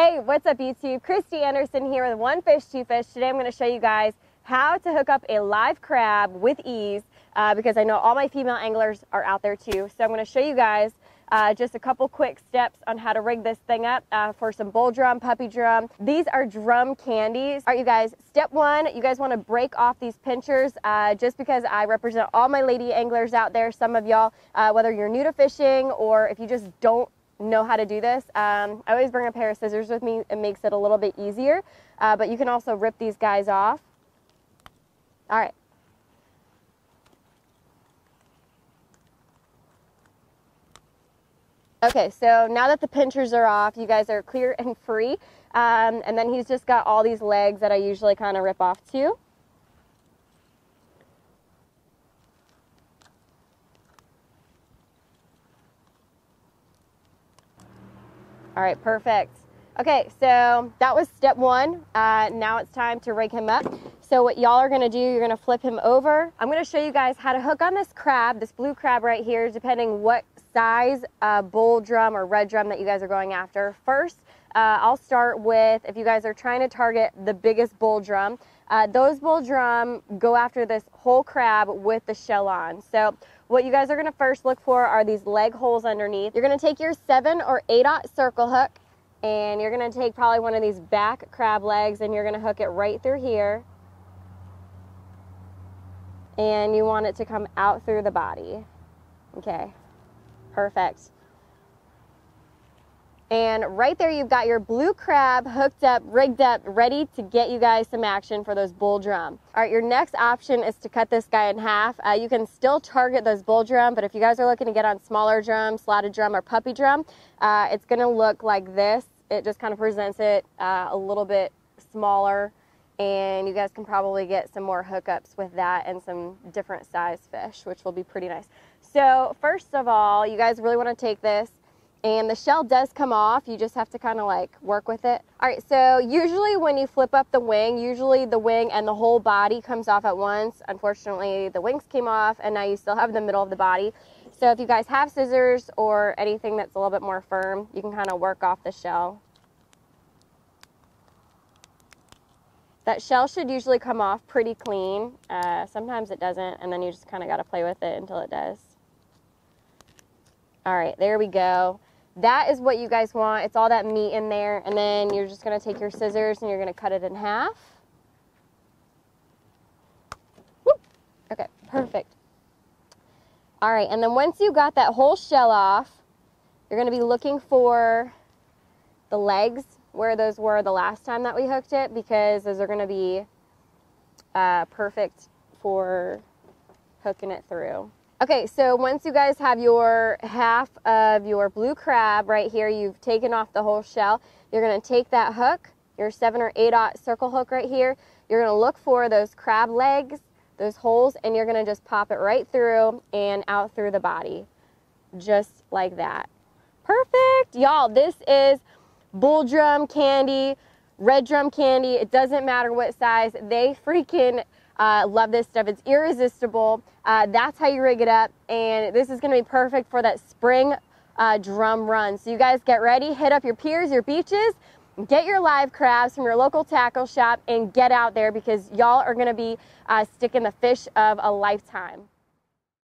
Hey, what's up YouTube? Kristi Anderson here with One Fish, Two Fish. Today I'm going to show you guys how to hook up a live crab with ease uh, because I know all my female anglers are out there too. So I'm going to show you guys uh, just a couple quick steps on how to rig this thing up uh, for some bull drum, puppy drum. These are drum candies. All right, you guys, step one, you guys want to break off these pinchers uh, just because I represent all my lady anglers out there. Some of y'all, uh, whether you're new to fishing or if you just don't know how to do this. Um, I always bring a pair of scissors with me. It makes it a little bit easier, uh, but you can also rip these guys off. All right. Okay, so now that the pinchers are off, you guys are clear and free. Um, and then he's just got all these legs that I usually kind of rip off too. All right, perfect. Okay, so that was step one. Uh, now it's time to rig him up. So what y'all are gonna do, you're gonna flip him over. I'm gonna show you guys how to hook on this crab, this blue crab right here, depending what size uh, bull drum or red drum that you guys are going after. First, uh, I'll start with, if you guys are trying to target the biggest bull drum, uh, those bull drum go after this whole crab with the shell on. So what you guys are gonna first look for are these leg holes underneath. You're gonna take your seven or eight aught circle hook and you're gonna take probably one of these back crab legs and you're gonna hook it right through here. And you want it to come out through the body. Okay, perfect. And right there, you've got your blue crab hooked up, rigged up, ready to get you guys some action for those bull drum. All right, your next option is to cut this guy in half. Uh, you can still target those bull drum, but if you guys are looking to get on smaller drum, slotted drum, or puppy drum, uh, it's gonna look like this. It just kind of presents it uh, a little bit smaller, and you guys can probably get some more hookups with that and some different size fish, which will be pretty nice. So first of all, you guys really wanna take this and the shell does come off you just have to kind of like work with it. All right so usually when you flip up the wing usually the wing and the whole body comes off at once. Unfortunately the wings came off and now you still have the middle of the body. So if you guys have scissors or anything that's a little bit more firm you can kind of work off the shell. That shell should usually come off pretty clean. Uh, sometimes it doesn't and then you just kind of got to play with it until it does. All right, there we go. That is what you guys want. It's all that meat in there. And then you're just going to take your scissors and you're going to cut it in half. Okay, perfect. All right, and then once you got that whole shell off, you're going to be looking for the legs where those were the last time that we hooked it because those are going to be uh, perfect for hooking it through. Okay, so once you guys have your half of your blue crab right here, you've taken off the whole shell, you're gonna take that hook, your seven or eight aught circle hook right here, you're gonna look for those crab legs, those holes, and you're gonna just pop it right through and out through the body, just like that. Perfect, y'all, this is bull drum candy, red drum candy, it doesn't matter what size, they freaking uh, love this stuff. It's irresistible. Uh, that's how you rig it up. And this is going to be perfect for that spring uh, drum run. So you guys get ready, hit up your piers, your beaches, get your live crabs from your local tackle shop and get out there because y'all are going to be uh, sticking the fish of a lifetime.